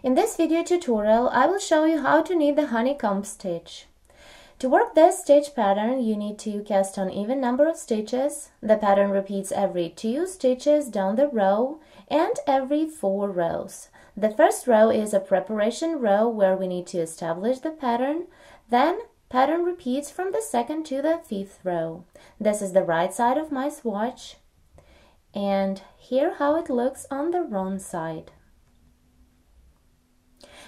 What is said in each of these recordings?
In this video tutorial, I will show you how to knit the honeycomb stitch. To work this stitch pattern, you need to cast on even number of stitches. The pattern repeats every two stitches down the row and every four rows. The first row is a preparation row where we need to establish the pattern. Then pattern repeats from the second to the fifth row. This is the right side of my swatch. And here how it looks on the wrong side.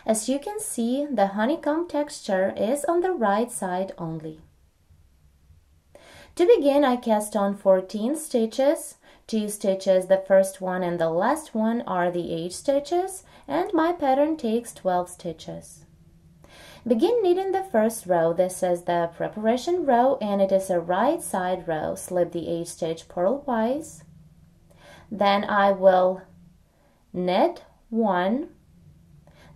As you can see, the honeycomb texture is on the right side only. To begin, I cast on 14 stitches. Two stitches, the first one and the last one are the edge stitches, and my pattern takes 12 stitches. Begin knitting the first row. This is the preparation row and it is a right side row. Slip the edge stitch purlwise. Then I will knit one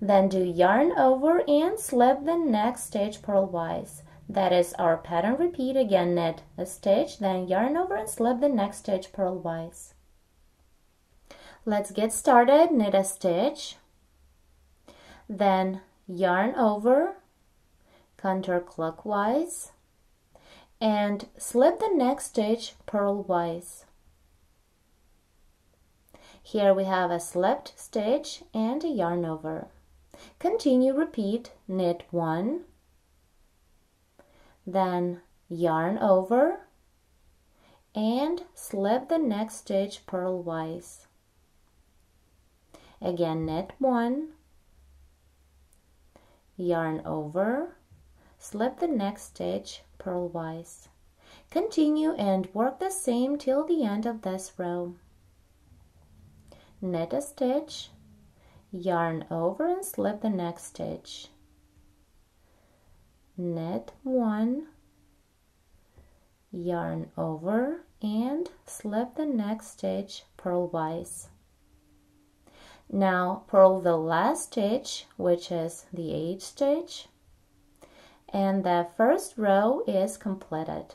then do yarn over and slip the next stitch purlwise. That is our pattern repeat again knit a stitch then yarn over and slip the next stitch purlwise. Let's get started knit a stitch then yarn over counterclockwise and slip the next stitch purlwise. Here we have a slipped stitch and a yarn over. Continue repeat knit 1 then yarn over and slip the next stitch purlwise. Again knit 1 yarn over slip the next stitch purlwise. Continue and work the same till the end of this row. Knit a stitch yarn over and slip the next stitch. Knit one yarn over and slip the next stitch purlwise now purl the last stitch which is the edge stitch and the first row is completed.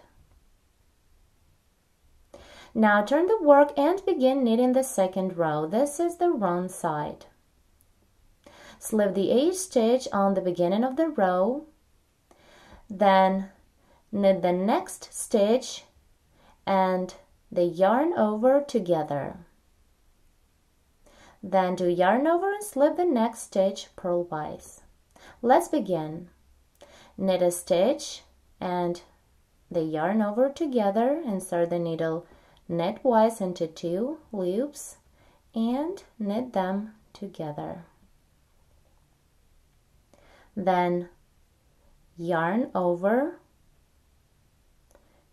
Now turn the work and begin knitting the second row. This is the wrong side slip the edge stitch on the beginning of the row. Then knit the next stitch and the yarn over together. Then do yarn over and slip the next stitch purlwise let's begin. Knit a stitch and the yarn over together insert the needle knitwise into two loops and knit them together then yarn over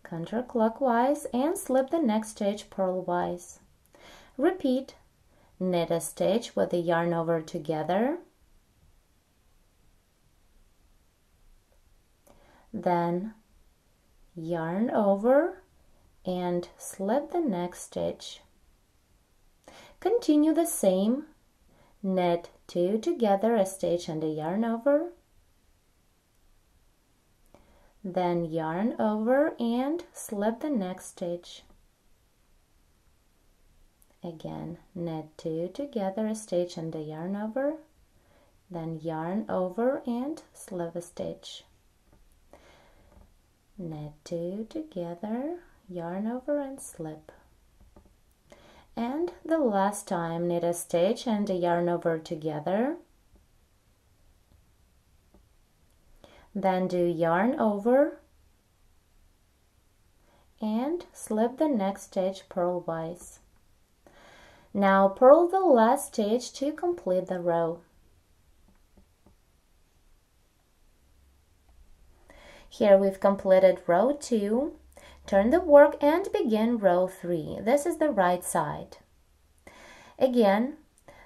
counterclockwise and slip the next stitch purlwise. Repeat, knit a stitch with the yarn over together, then yarn over and slip the next stitch. Continue the same knit two together a stitch and a yarn over then yarn over and slip the next stitch. Again knit two together a stitch and a yarn over. Then yarn over and slip a stitch. Knit two together yarn over and slip. And the last time knit a stitch and a yarn over together then do yarn over and slip the next stitch purlwise now purl the last stitch to complete the row here we've completed row 2 Turn the work and begin row 3. This is the right side. Again,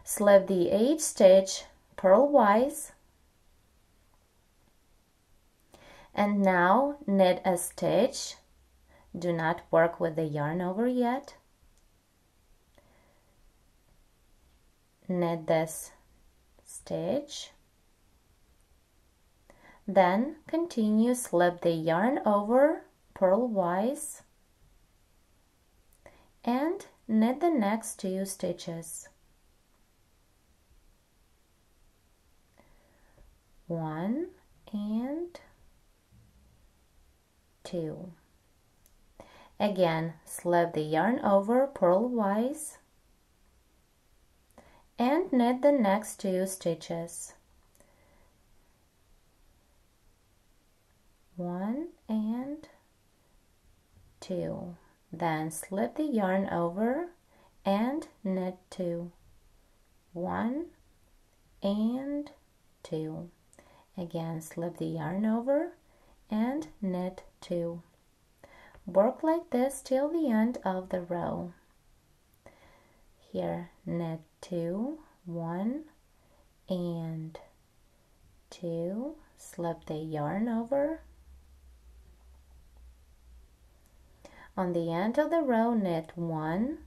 slip the edge stitch purlwise and now knit a stitch. Do not work with the yarn over yet. Knit this stitch. Then continue slip the yarn over purlwise and knit the next two stitches. one and two. Again slip the yarn over purlwise and knit the next two stitches. One and two. Then slip the yarn over and knit two. One and two. Again slip the yarn over and knit two. Work like this till the end of the row. Here knit two one and two. Slip the yarn over. On the end of the row knit one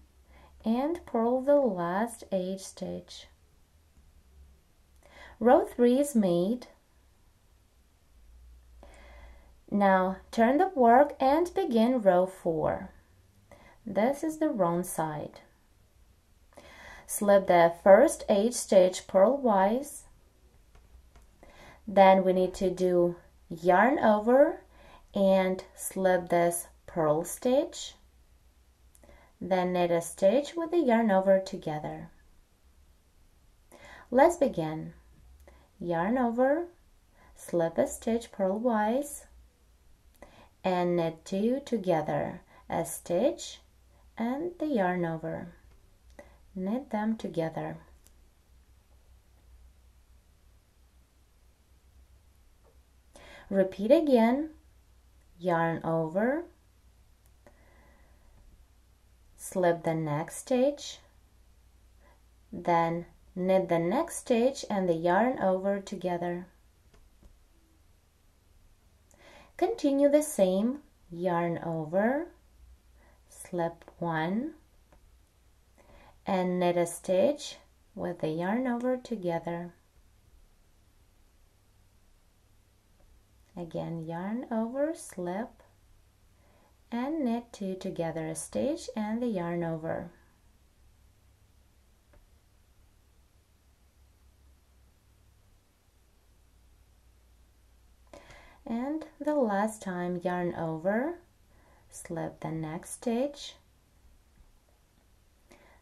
and purl the last edge stitch. Row 3 is made now turn the work and begin row 4 this is the wrong side. Slip the first edge stitch purlwise then we need to do yarn over and slip this purl stitch. Then knit a stitch with the yarn over together. Let's begin. Yarn over slip a stitch purlwise and knit two together a stitch and the yarn over. Knit them together. Repeat again. Yarn over. Slip the next stitch. Then knit the next stitch and the yarn over together continue the same. Yarn over. Slip one. And knit a stitch with the yarn over together. Again yarn over slip and knit two together a stitch and the yarn over and the last time yarn over slip the next stitch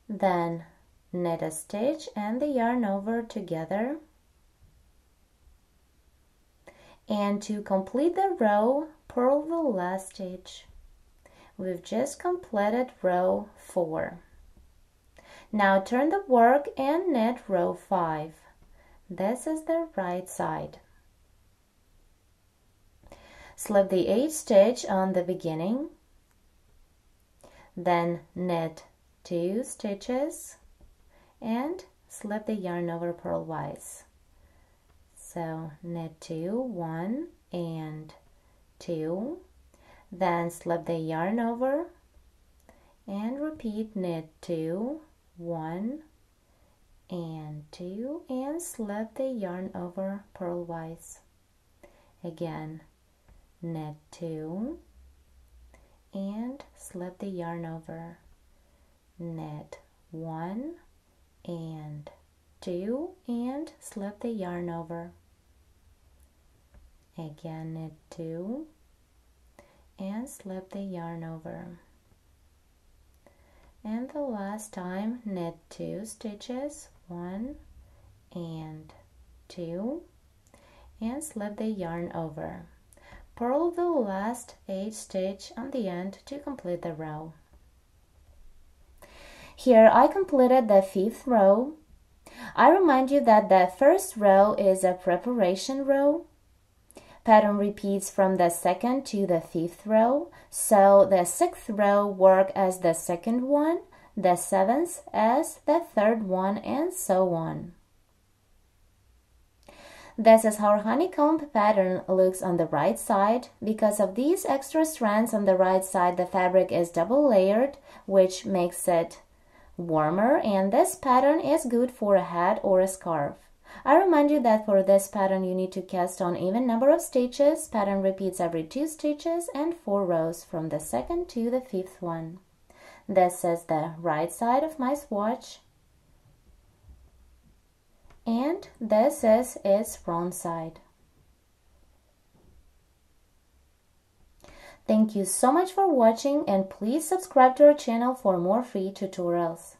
then knit a stitch and the yarn over together. And to complete the row purl the last stitch. We've just completed row 4 now turn the work and knit row 5 this is the right side slip the edge stitch on the beginning. Then knit two stitches. And slip the yarn over purlwise so knit two one and two. Then slip the yarn over. And repeat knit two one and two. And slip the yarn over purlwise again knit two. And slip the yarn over. Knit one and two and slip the yarn over. Again knit two and slip the yarn over. And the last time knit two stitches one and two and slip the yarn over purl the last edge stitch on the end to complete the row here I completed the fifth row. I remind you that the first row is a preparation row. Pattern repeats from the second to the fifth row, so the sixth row work as the second one, the seventh as the third one, and so on. This is how honeycomb pattern looks on the right side. Because of these extra strands on the right side, the fabric is double layered, which makes it warmer and this pattern is good for a hat or a scarf. I remind you that for this pattern you need to cast on even number of stitches. Pattern repeats every two stitches and four rows from the second to the fifth one. This is the right side of my swatch and this is its wrong side. Thank you so much for watching and please subscribe to our channel for more free tutorials.